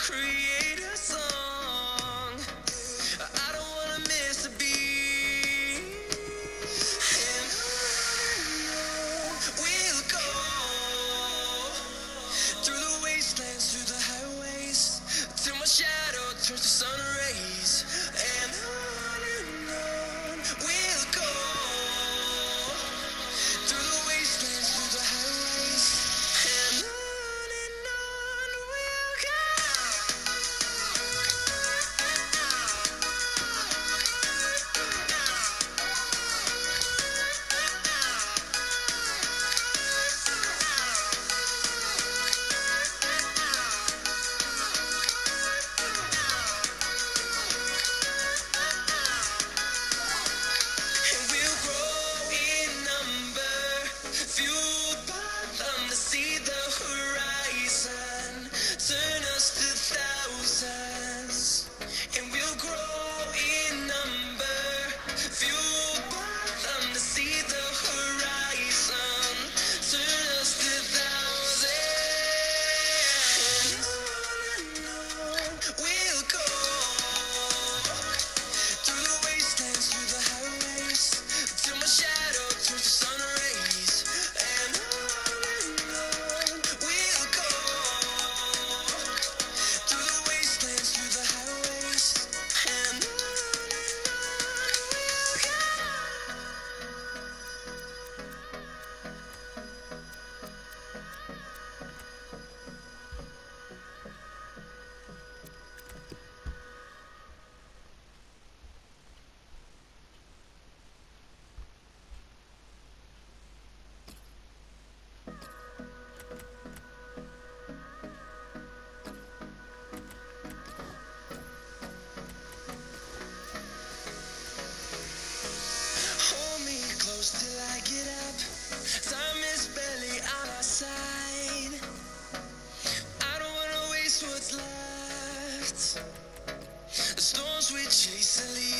create chasing the